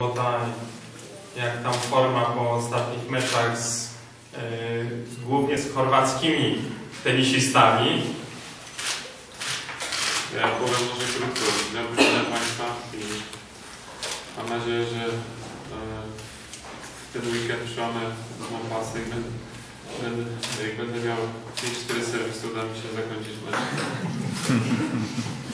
Podań, jak tam forma po ostatnich meczach z, yy, głównie z chorwackimi tenisistami. Ja powiem może krótko. Dzień Państwa i mam nadzieję, że e, w ten weekend przełamę złą pasę i będę, będę, jak będę miał 5-4 serwisy, uda mi się zakończyć mecz.